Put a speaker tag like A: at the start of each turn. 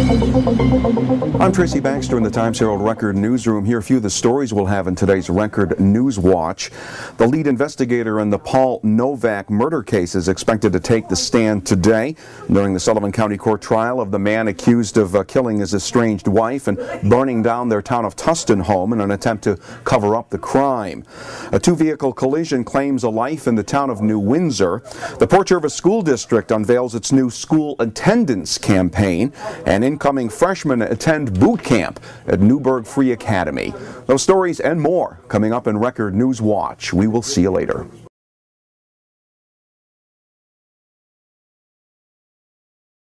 A: I'm Tracy Baxter in the Times Herald Record Newsroom. Here are a few of the stories we'll have in today's Record News Watch. The lead investigator in the Paul Novak murder case is expected to take the stand today during the Sullivan County Court trial of the man accused of uh, killing his estranged wife and burning down their town of Tusten home in an attempt to cover up the crime. A two-vehicle collision claims a life in the town of New Windsor. The Port Jervis School District unveils its new school attendance campaign and incoming freshmen attend boot camp at Newburgh Free Academy. Those stories and more coming up in Record News Watch. We will see you later.